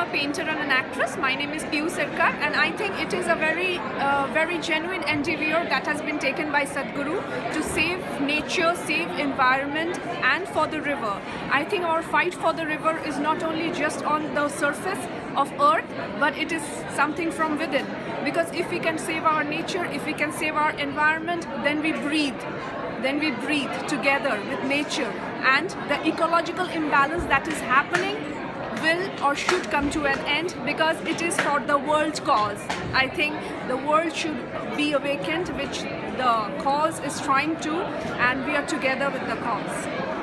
a painter and an actress. My name is Piu Sarkar, and I think it is a very, uh, very genuine endeavor that has been taken by Sadhguru to save nature, save environment, and for the river. I think our fight for the river is not only just on the surface of earth, but it is something from within. Because if we can save our nature, if we can save our environment, then we breathe then we breathe together with nature and the ecological imbalance that is happening will or should come to an end because it is for the world cause. I think the world should be awakened which the cause is trying to and we are together with the cause.